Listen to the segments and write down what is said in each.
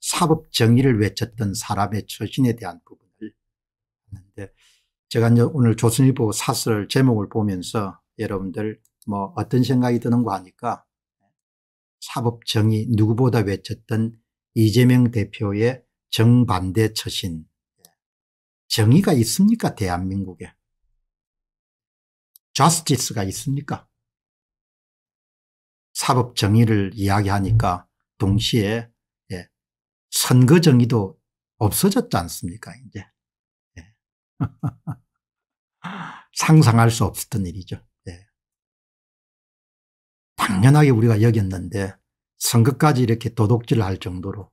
사법 정의를 외쳤던 사람의 처신에 대한 부분을 하는데 제가 오늘 조선일보 사설 제목을 보면서 여러분들 뭐 어떤 생각이 드는가 하니까 사법 정의 누구보다 외쳤던 이재명 대표의 정반대 처신. 정의가 있습니까? 대한민국에. 자스티스가 있습니까? 사법 정의를 이야기하니까 동시에 예, 선거 정의도 없어졌지 않습니까 이제 예. 상상할 수 없었던 일이죠 예. 당연하게 우리가 여겼는데 선거까지 이렇게 도둑질을 할 정도로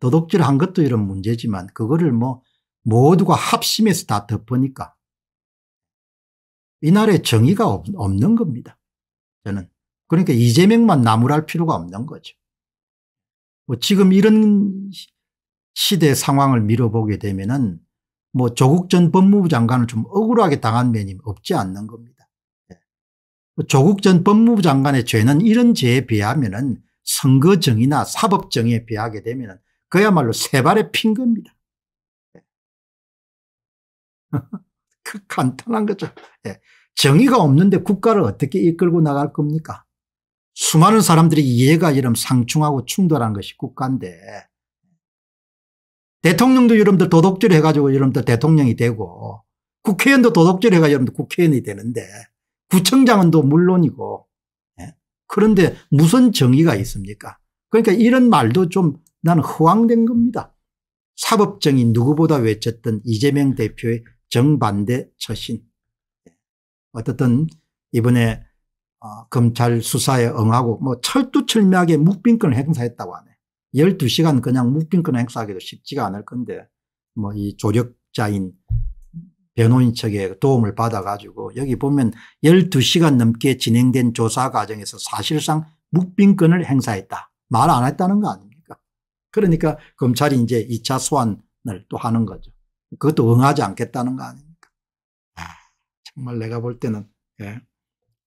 도둑질 한 것도 이런 문제지만 그거를 뭐 모두가 합심해서 다 덮으니까 이 나라에 정의가 없는 겁니다 저는 그러니까 이재명만 나무랄 필요가 없는 거죠. 뭐 지금 이런 시대 상황을 미뤄보게 되면은 뭐 조국 전 법무부 장관을 좀 억울하게 당한 면이 없지 않는 겁니다. 예. 뭐 조국 전 법무부 장관의 죄는 이런 죄에 비하면은 선거정의나 사법정의에 비하게 되면은 그야말로 세 발에 핀 겁니다. 예. 그 간단한 거죠. 예. 정의가 없는데 국가를 어떻게 이끌고 나갈 겁니까? 수많은 사람들이 이해가 이름 상충하고 충돌한 것이 국가인데 대통령도 여러분들 도덕질 해가지고 여러분들 대통령이 되고 국회의원도 도덕질 해가지고 여러분들 국회의원이 되는데 구청장은 또 물론이고 예? 그런데 무슨 정의가 있습니까 그러니까 이런 말도 좀 나는 허황된 겁니다. 사법정의 누구보다 외쳤던 이재명 대표의 정반대 처신 예. 어떻든 이번에 어, 검찰 수사에 응하고 뭐 철두철미하게 묵빈권을 행사했다고 하네. 12시간 그냥 묵빈권을 행사하기도 쉽지가 않을 건데 뭐 이 조력자인 변호인 측의 도움을 받아가지고 여기 보면 12시간 넘게 진행된 조사 과정에서 사실상 묵빈권을 행사했다. 말 안 했다는 거 아닙니까? 그러니까 검찰이 이제 2차 소환을 또 하는 거죠. 그것도 응하지 않겠다는 거 아닙니까? 아, 정말 내가 볼 때는 예.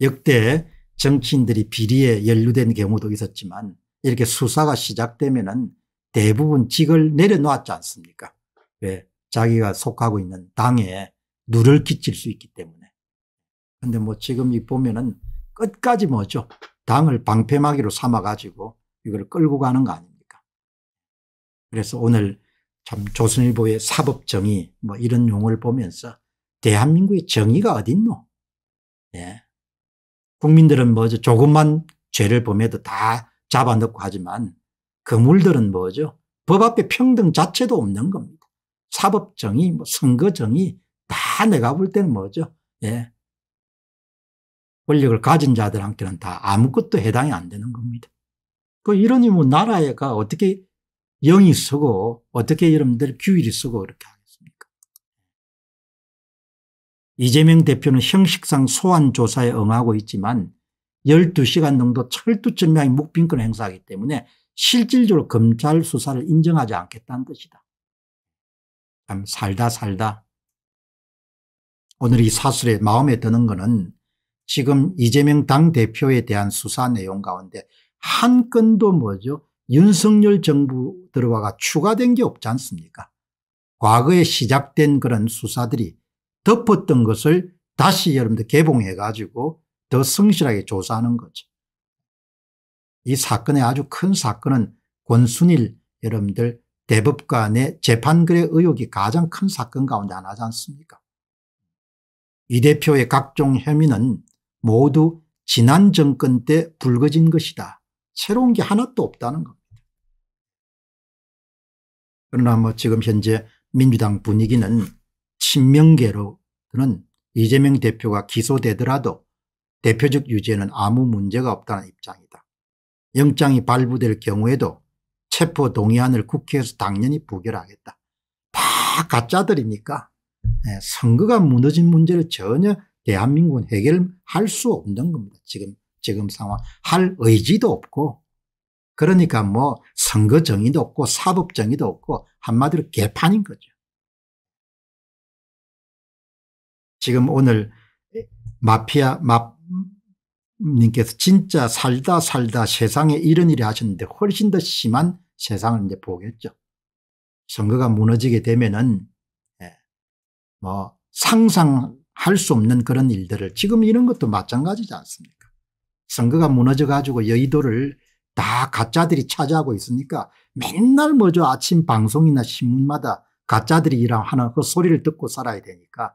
역대 정치인들이 비리에 연루된 경우도 있었지만 이렇게 수사가 시작되면 대부분 직을 내려놓았지 않습니까? 왜? 자기가 속하고 있는 당에 누를 끼칠 수 있기 때문에. 근데 뭐 지금 이 보면은 끝까지 뭐죠? 당을 방패막이로 삼아 가지고 이걸 끌고 가는 거 아닙니까? 그래서 오늘 참 조선일보의 사법정의 뭐 이런 용어를 보면서 대한민국의 정의가 어딨노? 예. 국민들은 뭐죠 조금만 죄를 범해도 다 잡아넣고 하지만 그물들은 뭐죠 법 앞에 평등 자체도 없는 겁니다. 사법정의 뭐 선거정의 다 내가 볼 때는 뭐죠 예. 권력을 가진 자들한테는 다 아무것도 해당이 안 되는 겁니다. 그 이러니 뭐 나라가 어떻게 영이 쓰고 어떻게 여러분들 규율이 쓰고 그렇게 이재명 대표는 형식상 소환 조사에 응하고 있지만 12시간 정도 철두철미하게 묵빈권 행사하기 때문에 실질적으로 검찰 수사를 인정하지 않겠다는 뜻이다. 참 살다 살다. 오늘 이 사설에 마음에 드는 것은 지금 이재명 당대표에 대한 수사 내용 가운데 한 건도 뭐죠? 윤석열 정부 들어와가 추가된 게 없지 않습니까? 과거에 시작된 그런 수사들이 덮었던 것을 다시 여러분들 개봉해 가지고 더 성실하게 조사하는 거죠. 이 사건의 아주 큰 사건은 권순일 여러분들 대법관의 재판거래 의혹이 가장 큰 사건 가운데 하나지 않습니까 이 대표의 각종 혐의는 모두 지난 정권 때 불거진 것이다. 새로운 게 하나도 없다는 겁니다. 그러나 뭐 지금 현재 민주당 분위기는 친명계로는 이재명 대표가 기소되더라도 대표적 유죄는 아무 문제가 없다는 입장이다. 영장이 발부될 경우에도 체포 동의안을 국회에서 당연히 부결하겠다. 다다 가짜들이니까 예, 선거가 무너진 문제를 전혀 대한민국은 해결할 수 없는 겁니다. 지금 지금 상황 할 의지도 없고 그러니까 뭐 선거 정의도 없고 사법 정의도 없고 한마디로 개판인 거죠. 지금 오늘 마피아 마님께서 진짜 살다 살다 세상에 이런 일이 하셨는데 훨씬 더 심한 세상을 이제 보겠죠. 선거가 무너지게 되면은 예, 뭐 상상할 수 없는 그런 일들을 지금 이런 것도 마찬가지지 않습니까? 선거가 무너져 가지고 여의도를 다 가짜들이 차지하고 있으니까 맨날 뭐죠 아침 방송이나 신문마다 가짜들이 일하는 그 소리를 듣고 살아야 되니까